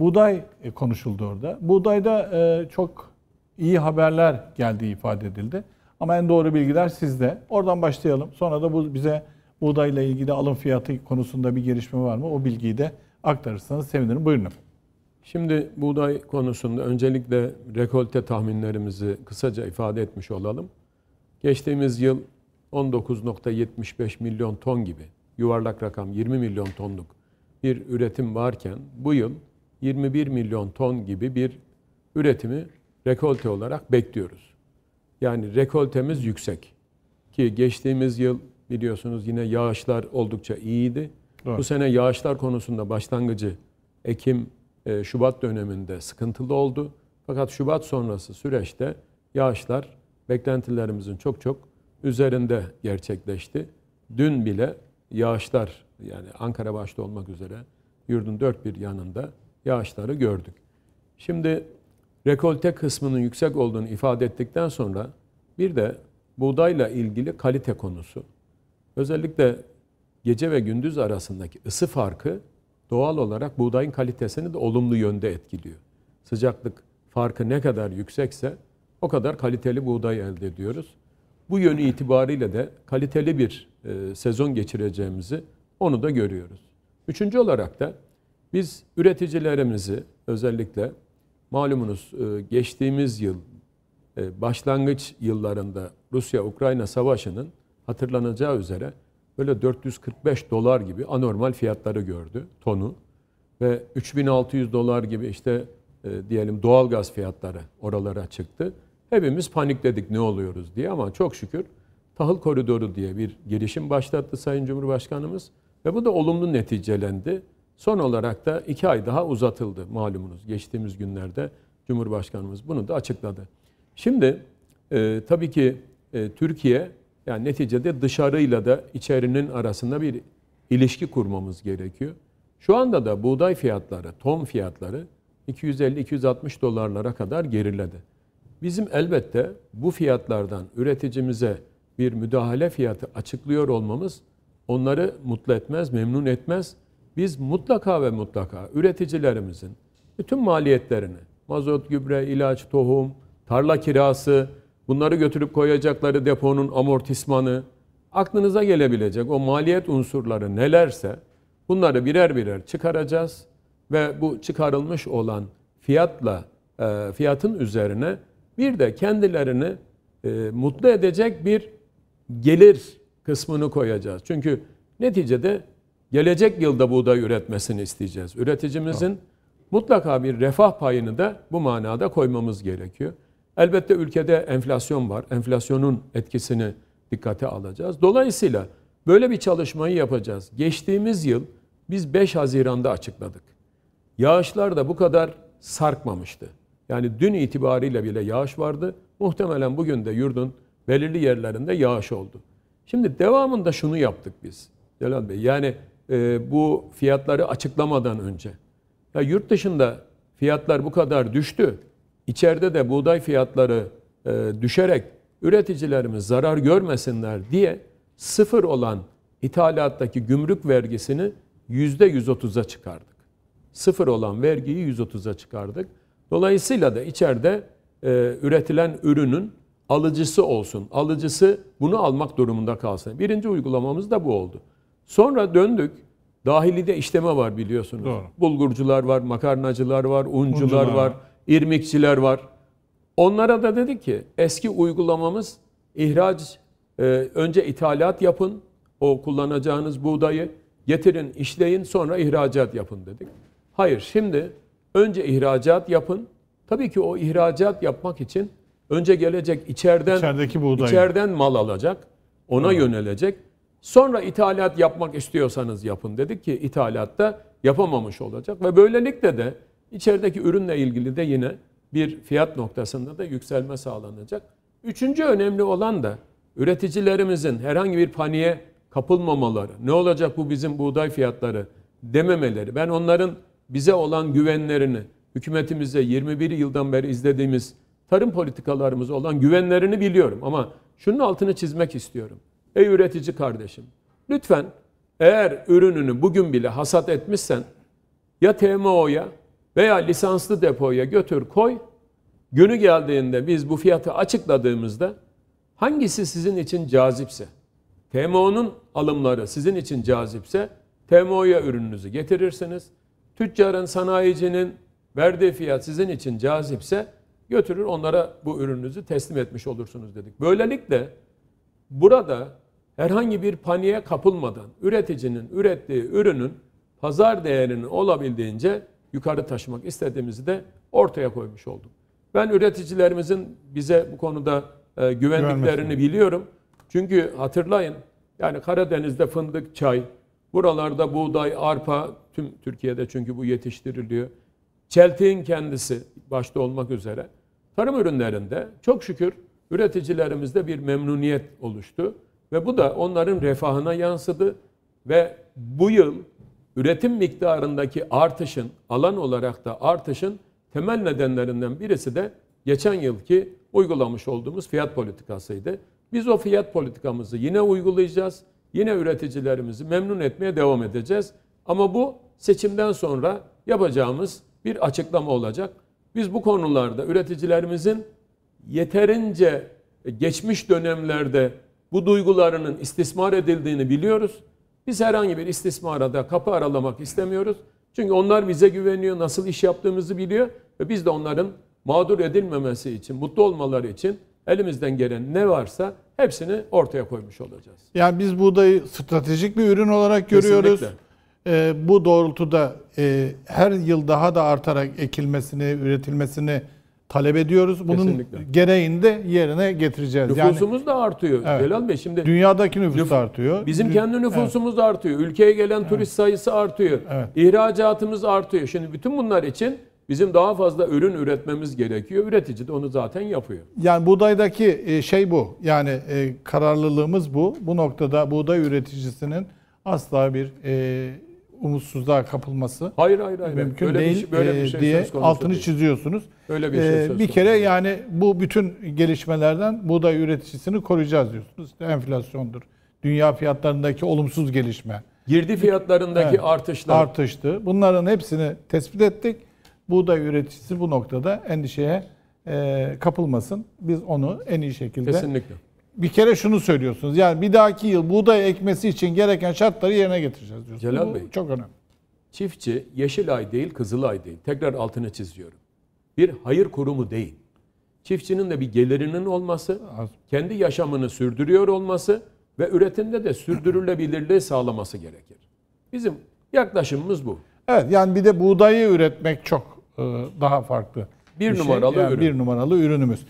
buğday e, konuşuldu orada. Buğdayda e, çok iyi haberler geldiği ifade edildi. Ama en doğru bilgiler sizde. Oradan başlayalım. Sonra da bu bize buğdayla ilgili alım fiyatı konusunda bir gelişme var mı? O bilgiyi de aktarırsanız sevinirim. Buyurun. Şimdi buğday konusunda öncelikle rekolte tahminlerimizi kısaca ifade etmiş olalım. Geçtiğimiz yıl 19.75 milyon ton gibi yuvarlak rakam 20 milyon tonluk bir üretim varken bu yıl 21 milyon ton gibi bir üretimi rekolte olarak bekliyoruz. Yani rekoltemiz yüksek. Ki geçtiğimiz yıl biliyorsunuz yine yağışlar oldukça iyiydi. Doğru. Bu sene yağışlar konusunda başlangıcı Ekim, e, Şubat döneminde sıkıntılı oldu. Fakat Şubat sonrası süreçte yağışlar beklentilerimizin çok çok üzerinde gerçekleşti. Dün bile yağışlar yani Ankara başta olmak üzere yurdun dört bir yanında yağışları gördük. Şimdi rekolte kısmının yüksek olduğunu ifade ettikten sonra bir de buğdayla ilgili kalite konusu. Özellikle gece ve gündüz arasındaki ısı farkı doğal olarak buğdayın kalitesini de olumlu yönde etkiliyor. Sıcaklık farkı ne kadar yüksekse o kadar kaliteli buğday elde ediyoruz. Bu yönü itibariyle de kaliteli bir e, sezon geçireceğimizi onu da görüyoruz. Üçüncü olarak da biz üreticilerimizi özellikle malumunuz e, geçtiğimiz yıl e, başlangıç yıllarında Rusya-Ukrayna savaşının hatırlanacağı üzere böyle 445 dolar gibi anormal fiyatları gördü tonu ve 3600 dolar gibi işte e, diyelim doğalgaz fiyatları oralara çıktı. Hepimiz panikledik ne oluyoruz diye ama çok şükür tahıl koridoru diye bir girişim başlattı Sayın Cumhurbaşkanımız ve bu da olumlu neticelendi. Son olarak da iki ay daha uzatıldı malumunuz. Geçtiğimiz günlerde Cumhurbaşkanımız bunu da açıkladı. Şimdi e, tabii ki e, Türkiye yani neticede dışarıyla da içerinin arasında bir ilişki kurmamız gerekiyor. Şu anda da buğday fiyatları, ton fiyatları 250-260 dolarlara kadar geriledi. Bizim elbette bu fiyatlardan üreticimize bir müdahale fiyatı açıklıyor olmamız onları mutlu etmez, memnun etmez. Biz mutlaka ve mutlaka üreticilerimizin bütün maliyetlerini, mazot, gübre, ilaç, tohum, tarla kirası, bunları götürüp koyacakları deponun amortismanı, aklınıza gelebilecek o maliyet unsurları nelerse bunları birer birer çıkaracağız ve bu çıkarılmış olan fiyatla e, fiyatın üzerine bir de kendilerini e, mutlu edecek bir gelir kısmını koyacağız. Çünkü neticede gelecek yılda buğday üretmesini isteyeceğiz. Üreticimizin tamam. mutlaka bir refah payını da bu manada koymamız gerekiyor. Elbette ülkede enflasyon var. Enflasyonun etkisini dikkate alacağız. Dolayısıyla böyle bir çalışmayı yapacağız. Geçtiğimiz yıl biz 5 Haziran'da açıkladık. Yağışlar da bu kadar sarkmamıştı. Yani dün itibariyle bile yağış vardı. Muhtemelen bugün de yurdun belirli yerlerinde yağış oldu. Şimdi devamında şunu yaptık biz Celal Bey. Yani e, bu fiyatları açıklamadan önce. Ya yurt dışında fiyatlar bu kadar düştü. İçeride de buğday fiyatları e, düşerek üreticilerimiz zarar görmesinler diye sıfır olan ithalattaki gümrük vergisini yüzde 130'a çıkardık. Sıfır olan vergiyi 130'a çıkardık. Dolayısıyla da içeride e, üretilen ürünün alıcısı olsun. Alıcısı bunu almak durumunda kalsın. Birinci uygulamamız da bu oldu. Sonra döndük. Dahilide işleme var biliyorsunuz. Doğru. Bulgurcular var, makarnacılar var, uncular, uncular var, irmikçiler var. Onlara da dedi ki eski uygulamamız ihraç, e, önce ithalat yapın. O kullanacağınız buğdayı getirin, işleyin sonra ihracat yapın dedik. Hayır şimdi önce ihracat yapın. Tabii ki o ihracat yapmak için Önce gelecek içeriden İçerideki buğday. içeriden mal alacak. Ona evet. yönelecek. Sonra ithalat yapmak istiyorsanız yapın dedik ki ithalatta yapamamış olacak ve böylelikle de içerideki ürünle ilgili de yine bir fiyat noktasında da yükselme sağlanacak. Üçüncü önemli olan da üreticilerimizin herhangi bir paniğe kapılmamaları. Ne olacak bu bizim buğday fiyatları dememeleri. Ben onların bize olan güvenlerini hükümetimize 21 yıldan beri izlediğimiz tarım politikalarımız olan güvenlerini biliyorum ama şunun altını çizmek istiyorum. Ey üretici kardeşim, lütfen eğer ürününü bugün bile hasat etmişsen ya TMO'ya veya lisanslı depoya götür koy. Günü geldiğinde biz bu fiyatı açıkladığımızda hangisi sizin için cazipse, TMO'nun alımları sizin için cazipse TMO'ya ürününüzü getirirsiniz. Tüccarın, sanayicinin verdiği fiyat sizin için cazipse götürür onlara bu ürününüzü teslim etmiş olursunuz dedik. Böylelikle burada herhangi bir paniğe kapılmadan üreticinin ürettiği ürünün pazar değerini olabildiğince yukarı taşımak istediğimizi de ortaya koymuş olduk. Ben üreticilerimizin bize bu konuda e, güvendiklerini biliyorum. Çünkü hatırlayın yani Karadeniz'de fındık, çay, buralarda buğday, arpa tüm Türkiye'de çünkü bu yetiştiriliyor. Çeltiğin kendisi başta olmak üzere tarım ürünlerinde çok şükür üreticilerimizde bir memnuniyet oluştu ve bu da onların refahına yansıdı ve bu yıl üretim miktarındaki artışın alan olarak da artışın temel nedenlerinden birisi de geçen yılki uygulamış olduğumuz fiyat politikasıydı. Biz o fiyat politikamızı yine uygulayacağız. Yine üreticilerimizi memnun etmeye devam edeceğiz. Ama bu seçimden sonra yapacağımız bir açıklama olacak. Biz bu konularda üreticilerimizin yeterince geçmiş dönemlerde bu duygularının istismar edildiğini biliyoruz. Biz herhangi bir istismara da kapı aralamak istemiyoruz. Çünkü onlar bize güveniyor, nasıl iş yaptığımızı biliyor ve biz de onların mağdur edilmemesi için, mutlu olmaları için elimizden gelen ne varsa hepsini ortaya koymuş olacağız. Yani biz buğdayı stratejik bir ürün olarak görüyoruz. Kesinlikle. Ee, bu doğrultuda e, her yıl daha da artarak ekilmesini, üretilmesini talep ediyoruz. Bunun Kesinlikle. gereğini de yerine getireceğiz. Nüfusumuz da artıyor. Evet. Celal Bey şimdi Yani dünyadaki nüfus Nüf- artıyor. Bizim kendi nüfusumuz artıyor. Ülkeye gelen turist sayısı artıyor. Evet. İhracatımız artıyor. Şimdi bütün bunlar için bizim daha fazla ürün üretmemiz gerekiyor. Üretici de onu zaten yapıyor. Yani buğdaydaki e, şey bu. Yani e, kararlılığımız bu. Bu noktada buğday üreticisinin asla bir e, umutsuzluğa kapılması Hayır hayır hayır. mümkün böyle değil bir, şey- böyle bir e, şey diye altını değil. çiziyorsunuz. Öyle bir şey Ee, söz bir kere değil. yani bu bütün gelişmelerden buğday üreticisini koruyacağız diyorsunuz. Enflasyondur. Dünya fiyatlarındaki olumsuz gelişme. Girdi fiyatlarındaki Evet. artışlar. Artıştı. Bunların hepsini tespit ettik. Buğday üreticisi bu noktada endişeye e, kapılmasın. Biz onu en iyi şekilde Kesinlikle. Bir kere şunu söylüyorsunuz. Yani bir dahaki yıl buğday ekmesi için gereken şartları yerine getireceğiz diyorsunuz. Celal Bu Bey. çok önemli. Çiftçi Yeşilay değil, Kızılay değil. Tekrar altını çiziyorum. Bir hayır kurumu değil. Çiftçinin de bir gelirinin olması, kendi yaşamını sürdürüyor olması ve üretimde de sürdürülebilirliği sağlaması gerekir. Bizim yaklaşımımız bu. Evet yani bir de buğdayı üretmek çok e, daha farklı. Bir şey. numaralı Yani ürün. Bir numaralı ürünümüz.